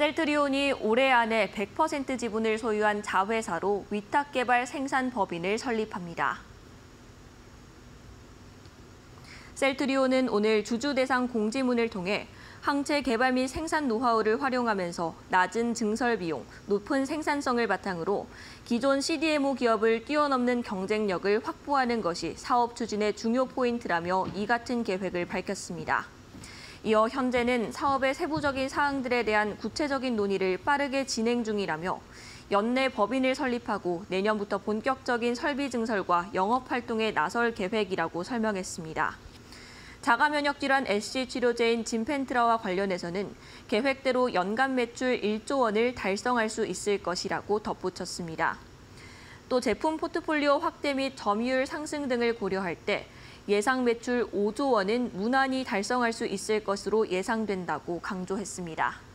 셀트리온이 올해 안에 100% 지분을 소유한 자회사로 위탁개발 생산 법인을 설립합니다. 셀트리온은 오늘 주주 대상 공지문을 통해 항체 개발 및 생산 노하우를 활용하면서 낮은 증설 비용, 높은 생산성을 바탕으로 기존 CDMO 기업을 뛰어넘는 경쟁력을 확보하는 것이 사업 추진의 중요 포인트라며 이 같은 계획을 밝혔습니다. 이어 현재는 사업의 세부적인 사항들에 대한 구체적인 논의를 빠르게 진행 중이라며 연내 법인을 설립하고 내년부터 본격적인 설비 증설과 영업 활동에 나설 계획이라고 설명했습니다. 자가 면역 질환 SC 치료제인 진펜트라와 관련해서는 계획대로 연간 매출 1조 원을 달성할 수 있을 것이라고 덧붙였습니다. 또 제품 포트폴리오 확대 및 점유율 상승 등을 고려할 때 예상 매출 5조 원은 무난히 달성할 수 있을 것으로 예상된다고 강조했습니다.